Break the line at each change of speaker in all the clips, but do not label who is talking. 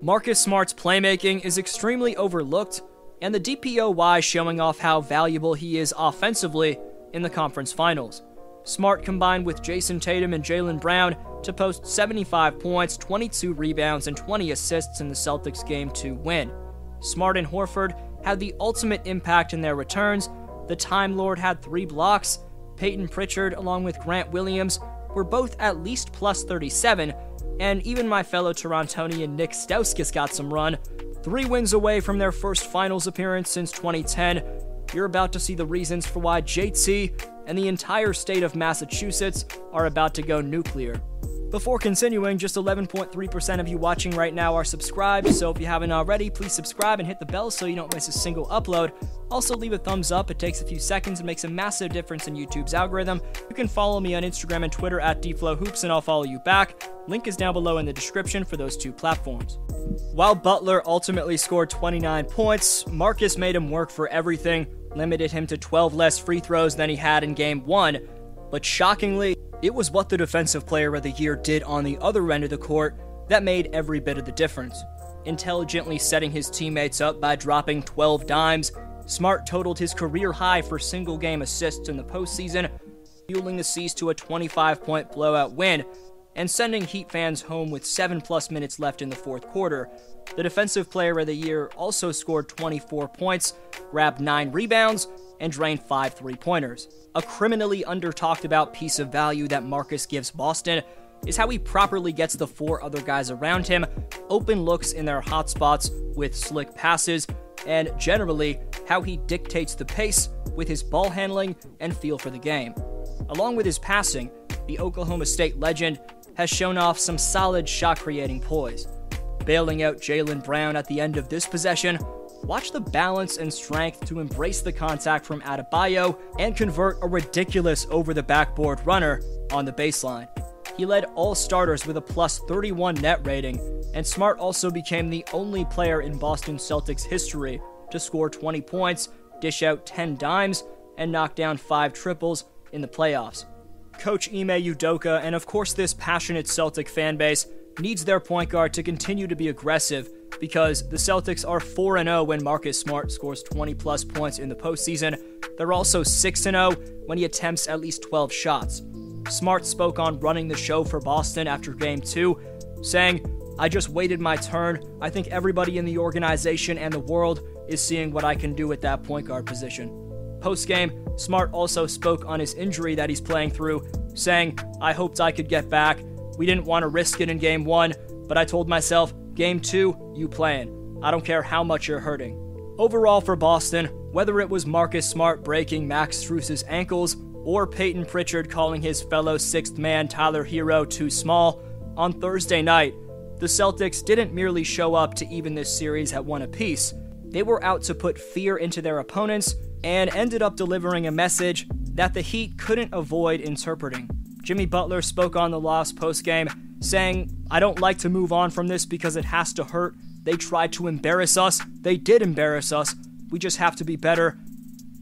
Marcus Smart's playmaking is extremely overlooked, and the DPOY showing off how valuable he is offensively in the conference finals. Smart combined with Jayson Tatum and Jaylen Brown to post 75 points, 22 rebounds, and 20 assists in the Celtics Game to win. Smart and Horford had the ultimate impact in their returns. The Time Lord had three blocks. Payton Pritchard, along with Grant Williams, were both at least plus 37, and even my fellow Torontonian Nik Stauskas got some run. Three wins away from their first finals appearance since 2010. You're about to see the reasons for why JT and the entire state of Massachusetts are about to go nuclear. Before continuing, just 11.3% of you watching right now are subscribed, so if you haven't already, please subscribe and hit the bell so you don't miss a single upload. Also, leave a thumbs up, it takes a few seconds and makes a massive difference in YouTube's algorithm. You can follow me on Instagram and Twitter at DFlowHoops, and I'll follow you back. Link is down below in the description for those two platforms. While Butler ultimately scored 29 points, Marcus made him work for everything, limited him to 12 less free throws than he had in Game 1. But shockingly, it was what the Defensive Player of the Year did on the other end of the court that made every bit of the difference. Intelligently setting his teammates up by dropping 12 dimes, Smart totaled his career high for single game assists in the postseason, fueling the C's to a 25 point blowout win and sending Heat fans home with 7 plus minutes left in the fourth quarter. The Defensive Player of the Year also scored 24 points, grabbed 9 rebounds, and drained 5 three pointers. A criminally under talked about piece of value that Marcus gives Boston is how he properly gets the four other guys around him open looks in their hot spots with slick passes, and generally how he dictates the pace with his ball handling and feel for the game. Along with his passing, the Oklahoma State legend has shown off some solid shot creating poise. Bailing out Jaylen Brown at the end of this possession Watch the balance and strength to embrace the contact from Adebayo and convert a ridiculous over the backboard runner on the baseline. He led all starters with a plus 31 net rating, and Smart also became the only player in Boston Celtics history to score 20 points, dish out 10 dimes, and knock down 5 triples in the playoffs. Coach Ime Udoka and of course this passionate Celtic fanbase needs their point guard to continue to be aggressive because the Celtics are 4 0 when Marcus Smart scores 20 plus points in the postseason. They're also 6 0 when he attempts at least 12 shots. Smart spoke on running the show for Boston after game two, saying, I just waited my turn. I think everybody in the organization and the world is seeing what I can do at that point guard position. Post game, Smart also spoke on his injury that he's playing through, saying, I hoped I could get back. We didn't want to risk it in game one, but I told myself Game two, you playing. I don't care how much you're hurting. Overall for Boston, whether it was Marcus Smart breaking Max Strus's ankles or Payton Pritchard calling his fellow sixth man Tyler Herro too small, on Thursday night, the Celtics didn't merely show up to even this series at one apiece. They were out to put fear into their opponents and ended up delivering a message that the Heat couldn't avoid interpreting. Jimmy Butler spoke on the loss postgame saying, I don't like to move on from this because it has to hurt. They tried to embarrass us. They did embarrass us. We just have to be better.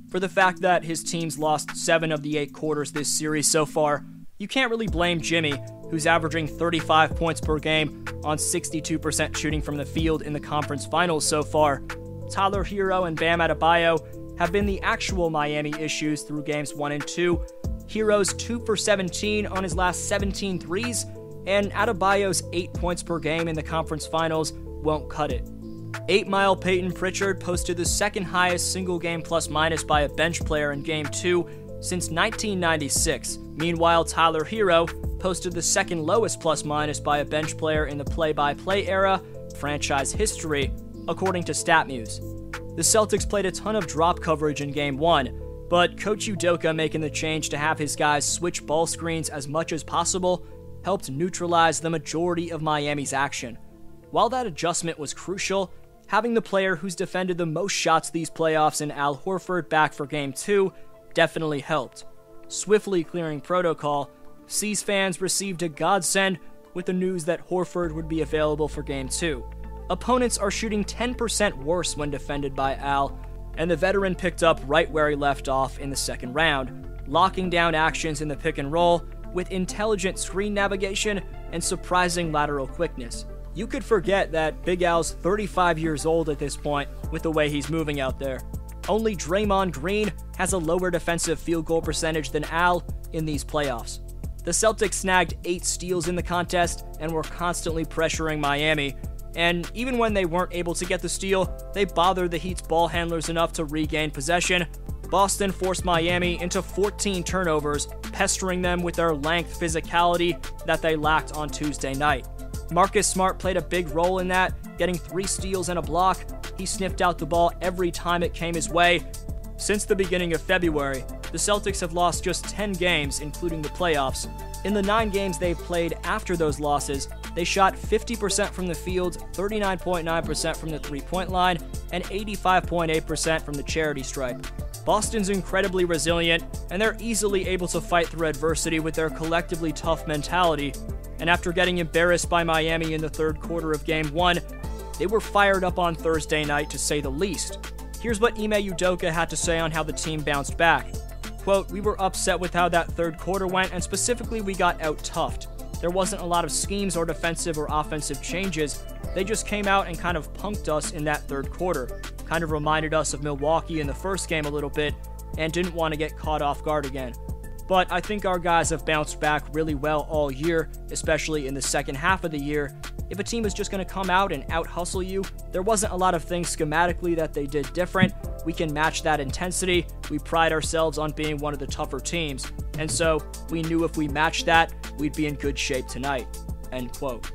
For the fact that his team's lost seven of the eight quarters this series so far, you can't really blame Jimmy, who's averaging 35 points per game on 62% shooting from the field in the conference finals so far. Tyler Herro and Bam Adebayo have been the actual Miami issues through games 1 and 2. Herro's 2 for 17 on his last 17 threes, and Adebayo's 8 points per game in the conference finals won't cut it. 8 Mile Payton Pritchard posted the second highest single game plus minus by a bench player in Game 2 since 1996. Meanwhile, Tyler Herro posted the second lowest plus minus by a bench player in the play by play era, franchise history, according to StatMuse. The Celtics played a ton of drop coverage in Game 1, but Coach Udoka making the change to have his guys switch ball screens as much as possible helped neutralize the majority of Miami's action. While that adjustment was crucial, having the player who's defended the most shots these playoffs in Al Horford back for Game 2 definitely helped. Swiftly clearing protocol, C's fans received a godsend with the news that Horford would be available for Game 2. Opponents are shooting 10% worse when defended by Al, and the veteran picked up right where he left off in the second round, locking down actions in the pick and roll with intelligent screen navigation and surprising lateral quickness. you could forget that Big Al's 35 years old at this point with the way he's moving out there. Only Draymond Green has a lower defensive field goal percentage than Al in these playoffs. The Celtics snagged eight steals in the contest and were constantly pressuring Miami. And even when they weren't able to get the steal, they bothered the Heat's ball handlers enough to regain possession. Boston forced Miami into 14 turnovers, pestering them with their length physicality that they lacked on Tuesday night. Marcus Smart played a big role in that, getting three steals and a block. He sniffed out the ball every time it came his way. Since the beginning of February, the Celtics have lost just 10 games, including the playoffs. In the nine games they've played after those losses, they shot 50% from the field, 39.9% from the three point line, and 85.8% from the charity stripe. Boston's incredibly resilient, and they're easily able to fight through adversity with their collectively tough mentality, and after getting embarrassed by Miami in the third quarter of Game 1, they were fired up on Thursday night to say the least. Here's what Ime Udoka had to say on how the team bounced back. Quote, We were upset with how that third quarter went, and specifically, we got out toughed. There wasn't a lot of schemes or defensive or offensive changes. They just came out and kind of punked us in that third quarter. Kind of reminded us of Milwaukee in the first game a little bit, and didn't want to get caught off guard again but I think our guys have bounced back really well all year, especially in the second half of the year. If a team is just going to come out and out hustle you, there wasn't a lot of things schematically that they did different. We can match that intensity. We pride ourselves on being one of the tougher teams, and so we knew if we matched that, we'd be in good shape tonight. End quote.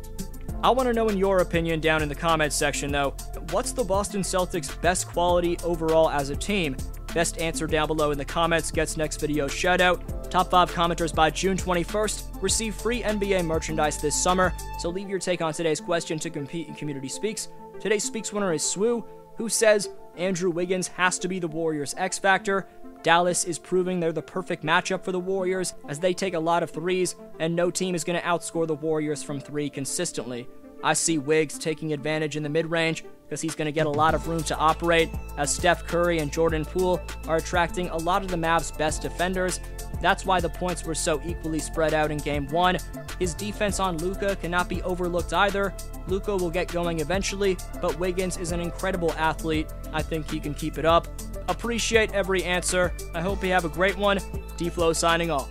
I want to know in your opinion down in the comments section though, what's the Boston Celtics' best quality overall as a team? Best answer down below in the comments gets next video shout out. Top 5 commenters by June 21st receive free NBA merchandise this summer, so leave your take on today's question to compete in Community Speaks. Today's Speaks winner is Swoo, who says Andrew Wiggins has to be the Warriors' X Factor. Dallas is proving they're the perfect matchup for the Warriors as they take a lot of threes, and no team is going to outscore the Warriors from three consistently. I see Wiggs taking advantage in the mid range because he's going to get a lot of room to operate, as Steph Curry and Jordan Poole are attracting a lot of the Mavs' best defenders. That's why the points were so equally spread out in game one. His defense on Luka cannot be overlooked either. Luka will get going eventually, but Wiggins is an incredible athlete. I think he can keep it up. Appreciate every answer. I hope you have a great one. D Flow signing off.